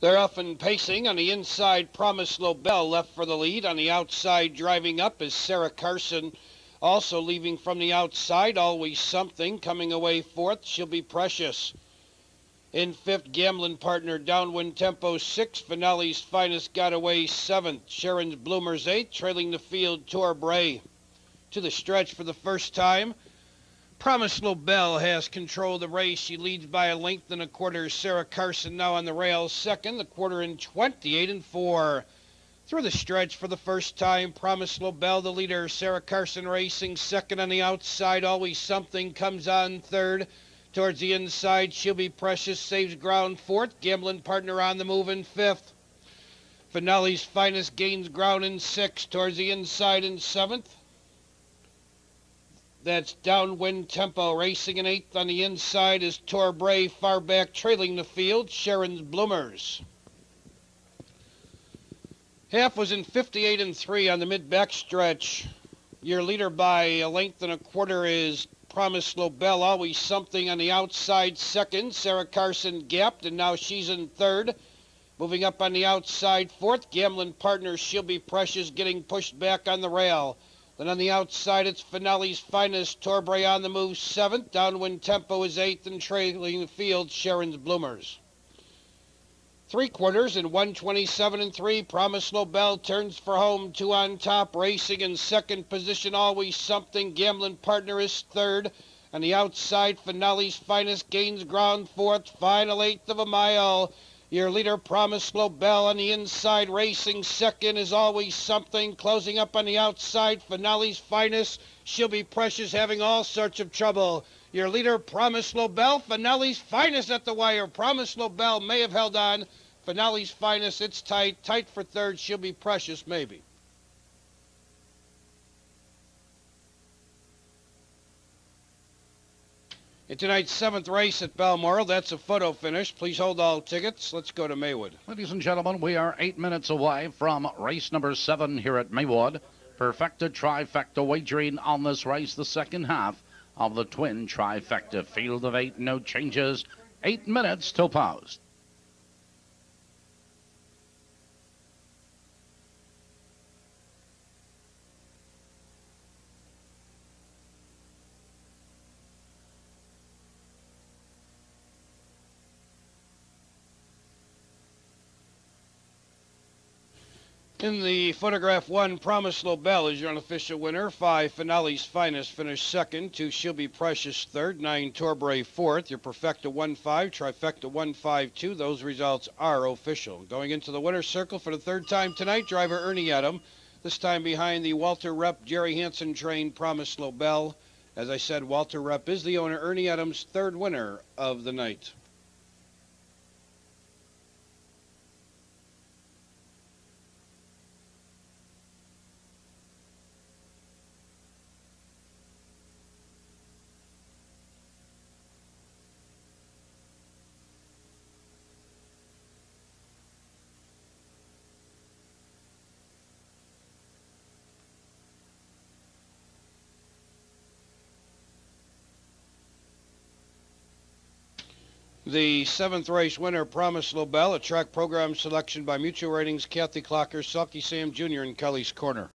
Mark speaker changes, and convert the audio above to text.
Speaker 1: They're off and pacing on the inside. Promise Lobell left for the lead. On the outside, driving up is Sarah Carson. Also leaving from the outside, always something. Coming away fourth, she'll be precious. In fifth, gambling partner, downwind tempo six. Finale's finest got away seventh. Sharon's Bloomers eighth, trailing the field. Torbray to the stretch for the first time. Promise Lobell has control of the race. She leads by a length and a quarter. Sarah Carson now on the rails, second. The quarter in 28 and 4. Through the stretch for the first time, Promise Lobell the leader. Sarah Carson racing second on the outside. Always something comes on third. Towards the inside, she'll be precious. Saves ground fourth. Gambling partner on the move in fifth. Finale's finest gains ground in sixth. Towards the inside in seventh. That's downwind tempo. Racing in eighth on the inside is Torbray, far back trailing the field. Sharon's Bloomers. Half was in 58 and 3 on the mid back stretch. Your leader by a length and a quarter is Promise Lobell. Always something on the outside second. Sarah Carson gapped, and now she's in third. Moving up on the outside fourth. Gambling partner, she'll be precious, getting pushed back on the rail. Then on the outside, it's Finale's finest. Torbray on the move, seventh. Downwind tempo is eighth, and trailing the field, Sharon's Bloomers. Three quarters in 127 and 3. Promise Lobell turns for home. Two on top. Racing in second position. Always something. Gambling partner is third. On the outside, Finale's finest gains ground fourth. Final eighth of a mile. Your leader, Promise Lobell, on the inside, racing second is always something. Closing up on the outside, Finale's finest. She'll be precious, having all sorts of trouble. Your leader, Promise Lobell, Finale's finest at the wire. Promise Lobell may have held on. Finale's finest, it's tight. Tight for third. She'll be precious, maybe. In tonight's seventh race at Balmoral, that's a photo finish. Please hold all tickets. Let's go to Maywood.
Speaker 2: Ladies and gentlemen, we are eight minutes away from race number seven here at Maywood. Perfecta trifecta wagering on this race, the second half of the twin trifecta. Field of eight, no changes. Eight minutes till post.
Speaker 1: In the photograph one, Promise Lobell is your unofficial winner. Five, Finale's Finest finished second. Two, She'll Be Precious third. Nine, Torbray fourth. Your Perfecta one five, Trifecta one five two. Those results are official. Going into the winner's circle for the third time tonight, driver Ernie Adam. This time behind the Walter Rupp Jerry Hansen train Promise Lobell. As I said, Walter Rupp is the owner. Ernie Adams, third winner of the night. The seventh race winner, Promise Lobell, a track program selection by Mutual Ratings, Kathy Clocker, Sulky Sam Jr. in Kelly's Corner.